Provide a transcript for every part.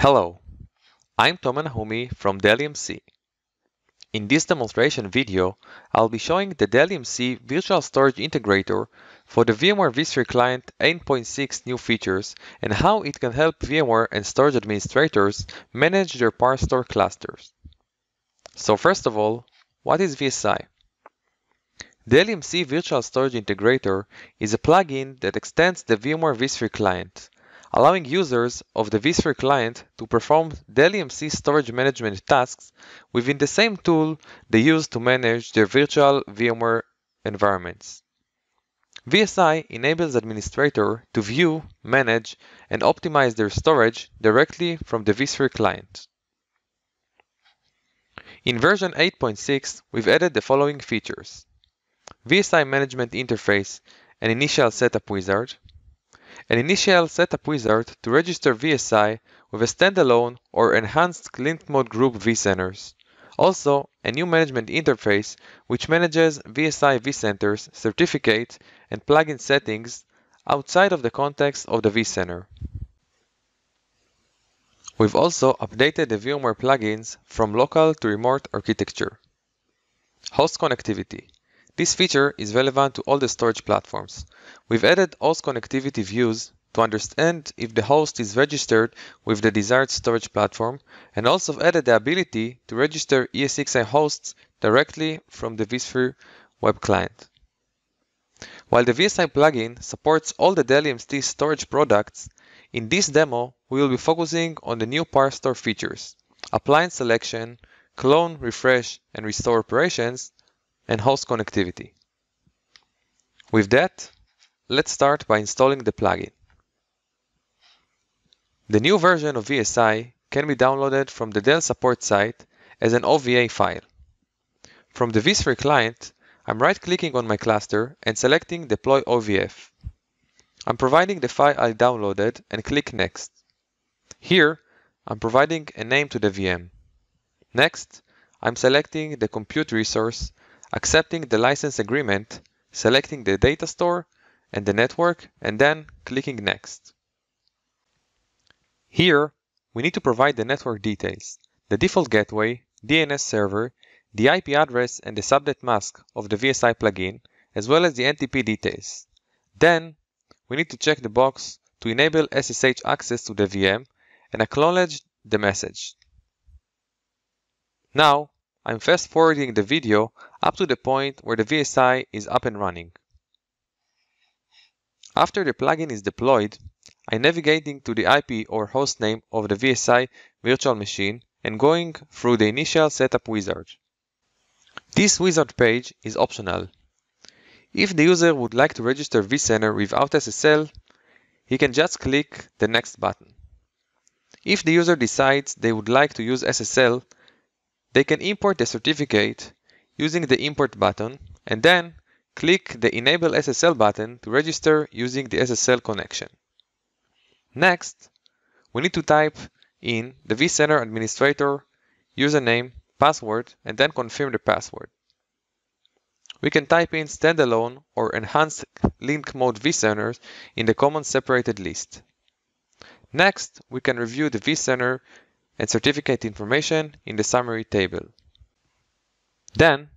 Hello, I'm Tomer Nahumi from Dell EMC. In this demonstration video, I'll be showing the Dell EMC Virtual Storage Integrator for the VMware vSphere Client 8.6 new features and how it can help VMware and storage administrators manage their PowerStore clusters. So first of all, what is VSI? Dell EMC Virtual Storage Integrator is a plugin that extends the VMware vSphere client allowing users of the vSphere client to perform Dell EMC storage management tasks within the same tool they use to manage their virtual VMware environments. VSI enables administrators to view, manage, and optimize their storage directly from the vSphere client. In version 8.6, we've added the following features. VSI Management Interface and Initial Setup Wizard, an initial setup wizard to register VSI with a standalone or enhanced link mode group vCenters. Also, a new management interface which manages VSI vCenters, certificate, and plugin settings outside of the context of the vCenter. We've also updated the VMware plugins from local to remote architecture. Host connectivity. This feature is relevant to all the storage platforms. We've added host connectivity views to understand if the host is registered with the desired storage platform and also added the ability to register ESXi hosts directly from the vSphere web client. While the VSI plugin supports all the Dell EMC storage products, in this demo we will be focusing on the new PowerStore features, appliance selection, clone, refresh, and restore operations, and host connectivity. With that, let's start by installing the plugin. The new version of VSI can be downloaded from the Dell support site as an OVA file. From the vSphere client, I'm right-clicking on my cluster and selecting Deploy OVF. I'm providing the file I downloaded and click Next. Here, I'm providing a name to the VM. Next, I'm selecting the compute resource accepting the license agreement, selecting the data store and the network, and then clicking Next. Here, we need to provide the network details, the default gateway, DNS server, the IP address and the subnet mask of the VSI plugin, as well as the NTP details. Then, we need to check the box to enable SSH access to the VM and acknowledge the message. Now, I'm fast forwarding the video up to the point where the VSI is up and running. After the plugin is deployed, I'm navigating to the IP or hostname of the VSI virtual machine and going through the initial setup wizard. This wizard page is optional. If the user would like to register vCenter without SSL, he can just click the next button. If the user decides they would like to use SSL, they can import the certificate using the import button and then click the enable SSL button to register using the SSL connection. Next, we need to type in the vCenter administrator username, password, and then confirm the password. We can type in standalone or enhanced link mode vCenters in the common separated list. Next, we can review the vCenter and certificate information in the summary table. Then,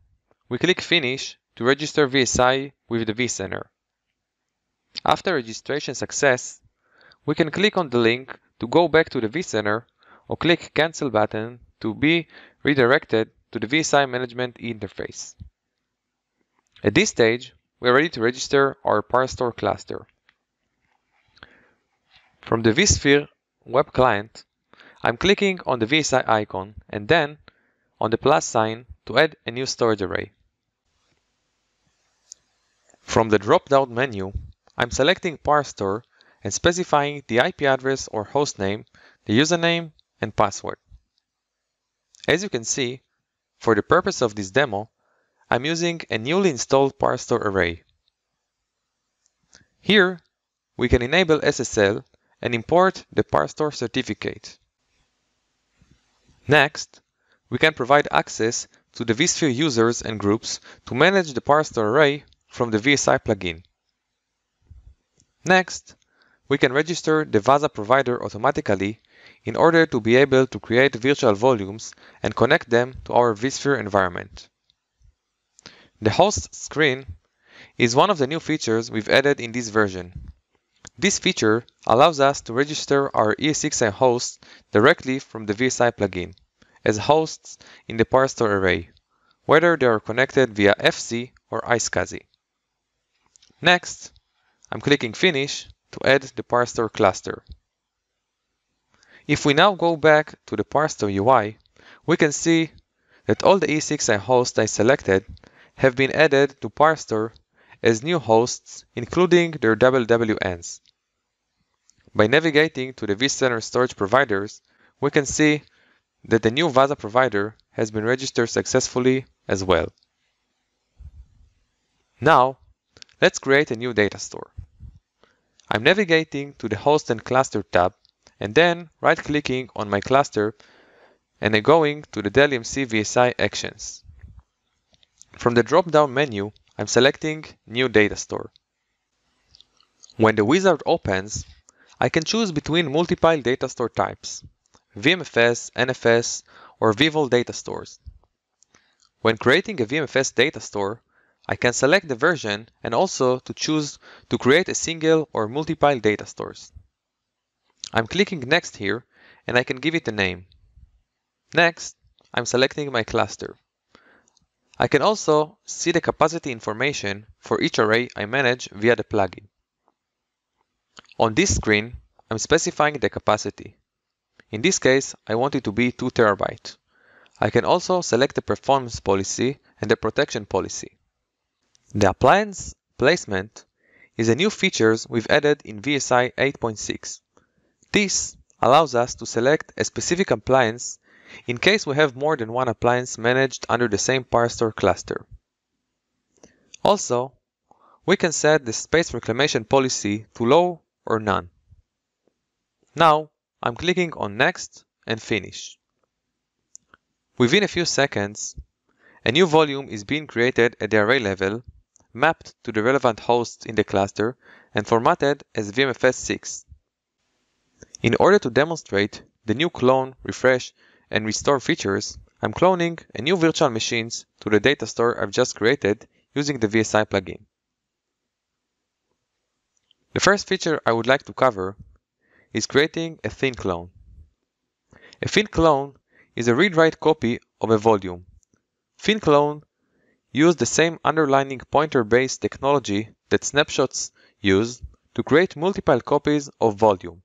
we click Finish to register VSI with the vCenter. After registration success, we can click on the link to go back to the vCenter or click Cancel button to be redirected to the VSI management interface. At this stage, we are ready to register our PowerStore cluster. From the vSphere web client, I'm clicking on the VSI icon and then on the plus sign to add a new storage array. From the drop-down menu, I'm selecting PowerStore and specifying the IP address or hostname, the username, and password. As you can see, for the purpose of this demo, I'm using a newly installed PowerStore array. Here, we can enable SSL and import the PowerStore certificate. Next, we can provide access to the vSphere users and groups to manage the PowerStore array from the VSI plugin. Next, we can register the VASA provider automatically in order to be able to create virtual volumes and connect them to our vSphere environment. The host screen is one of the new features we've added in this version. This feature allows us to register our ESXi hosts directly from the VSI plugin as hosts in the PowerStore array, whether they are connected via FC or iSCSI. Next, I'm clicking Finish to add the PowerStore cluster. If we now go back to the PowerStore UI, we can see that all the ESXi hosts I selected have been added to PowerStore as new hosts, including their WWNs. By navigating to the vCenter storage providers, we can see that the new VASA provider has been registered successfully as well. Now, let's create a new data store. I'm navigating to the Host and Cluster tab and then right-clicking on my cluster and going to the Dell EMC VSI Actions. From the drop-down menu, I'm selecting New Data Store. When the wizard opens, I can choose between multiple data store types, VMFS, NFS, or vVol data stores. When creating a VMFS data store, I can select the version and also to choose to create a single or multiple data stores. I'm clicking Next here and I can give it a name. Next, I'm selecting my cluster. I can also see the capacity information for each array I manage via the plugin. On this screen, I'm specifying the capacity. In this case, I want it to be 2 terabyte. I can also select the performance policy and the protection policy. The appliance placement is a new feature we've added in VSI 8.6. This allows us to select a specific appliance in case we have more than one appliance managed under the same PowerStore cluster. Also, we can set the space reclamation policy to low or none. Now, I'm clicking on Next and Finish. Within a few seconds, a new volume is being created at the array level, mapped to the relevant hosts in the cluster, and formatted as VMFS6. In order to demonstrate the new clone, refresh, and restore features, I'm cloning a new virtual machines to the data store I've just created using the VSI plugin. The first feature I would like to cover is creating a thin clone. A thin clone is a read-write copy of a volume. Thin clone use the same underlining pointer-based technology that snapshots use to create multiple copies of volume.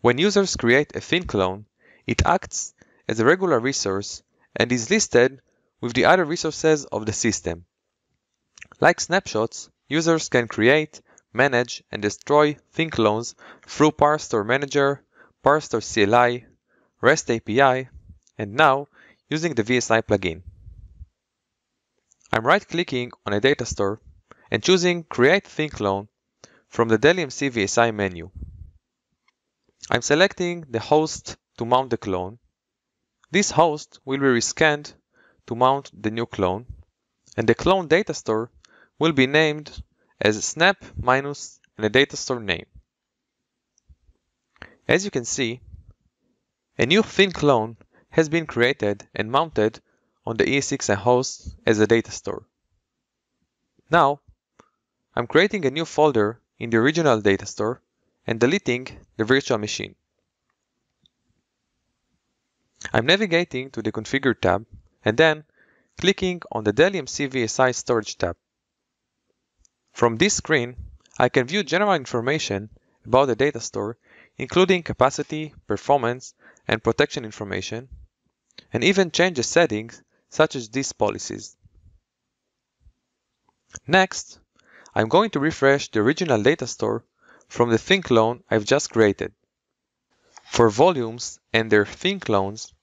When users create a thin clone, it acts as a regular resource and is listed with the other resources of the system. Like snapshots, users can create, manage, and destroy thin clones through PowerStore Manager, PowerStore CLI, REST API, and now using the VSI plugin. I'm right-clicking on a data store and choosing Create Thin Clone from the Dell EMC VSI menu. I'm selecting the host to mount the clone. This host will be rescanned to mount the new clone, and the clone data store will be named as snap minus and a data store name. As you can see, a new thin clone has been created and mounted on the ESXi host as a data store. Now, I'm creating a new folder in the original data store and deleting the virtual machine. I'm navigating to the Configure tab and then clicking on the Dell EMC VSI Storage tab. From this screen, I can view general information about the data store, including capacity, performance, and protection information, and even change the settings such as these policies. Next, I'm going to refresh the original data store from the thin clone I've just created. For volumes and their thin clones,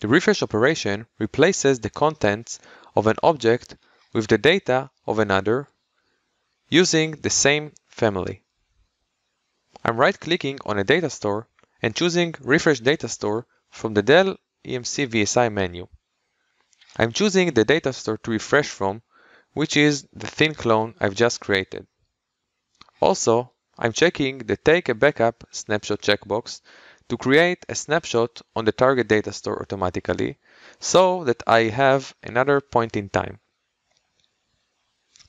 the refresh operation replaces the contents of an object with the data of another using the same family. I'm right-clicking on a data store and choosing Refresh Data Store from the Dell EMC VSI menu. I'm choosing the data store to refresh from, which is the thin clone I've just created. Also, I'm checking the Take a Backup snapshot checkbox to create a snapshot on the target data store automatically so that I have another point in time.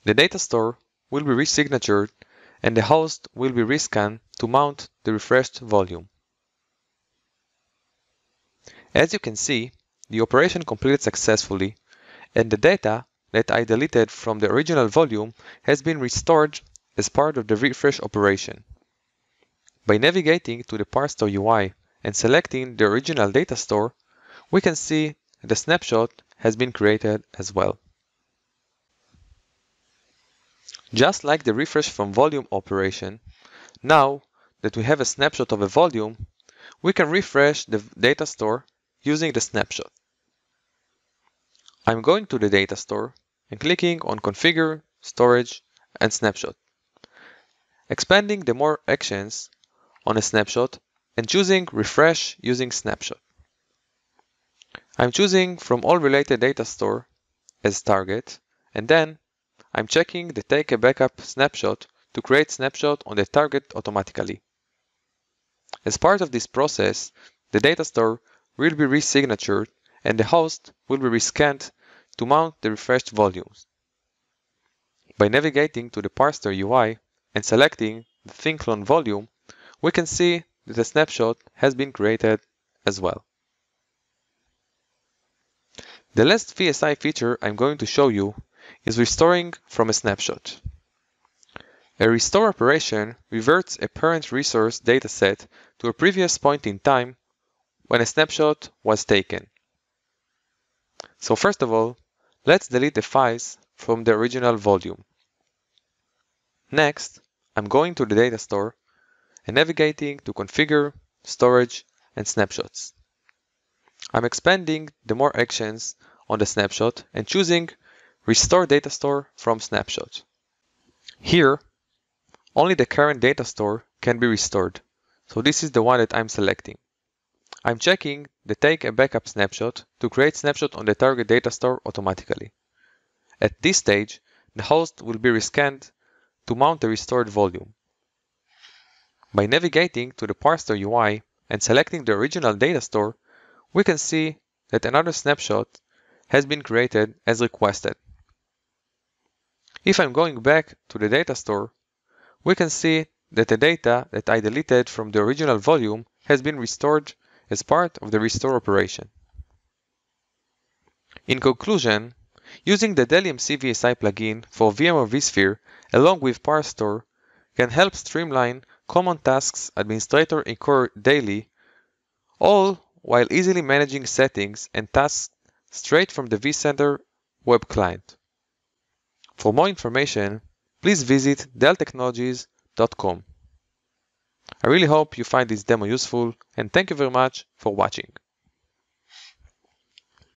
The data store will be resignatured and the host will be rescanned to mount the refreshed volume. As you can see, the operation completed successfully and the data that I deleted from the original volume has been restored as part of the refresh operation. By navigating to the PowerStore UI and selecting the original data store, we can see the snapshot has been created as well. Just like the refresh from volume operation, now that we have a snapshot of a volume, we can refresh the data store using the snapshot. I'm going to the data store and clicking on Configure, Storage, and Snapshot. Expanding the More actions on a snapshot and choosing Refresh using Snapshot. I'm choosing from all related data store as target and then I'm checking the Take a Backup snapshot to create snapshot on the target automatically. As part of this process, the data store will be resignatured and the host will be rescanned to mount the refreshed volumes. By navigating to the PowerStore UI and selecting the ThinClone volume, we can see that a snapshot has been created as well. The last VSI feature I'm going to show you is restoring from a snapshot. A restore operation reverts a parent resource dataset to a previous point in time when a snapshot was taken. So first of all, let's delete the files from the original volume. Next, I'm going to the data store and navigating to Configure, Storage, and Snapshots. I'm expanding the More actions on the snapshot and choosing Restore Data Store from Snapshot. Here, only the current data store can be restored, so this is the one that I'm selecting. I'm checking the Take a Backup snapshot to create snapshot on the target data store automatically. At this stage, the host will be rescanned to mount the restored volume. By navigating to the PowerStore UI and selecting the original data store, we can see that another snapshot has been created as requested. If I'm going back to the data store, we can see that the data that I deleted from the original volume has been restored as part of the restore operation. In conclusion, using the Dell EMC VSI plugin for VMware vSphere along with PowerStore can help streamline common tasks administrator incur daily, all while easily managing settings and tasks straight from the vCenter web client. For more information, please visit delltechnologies.com. I really hope you find this demo useful and thank you very much for watching.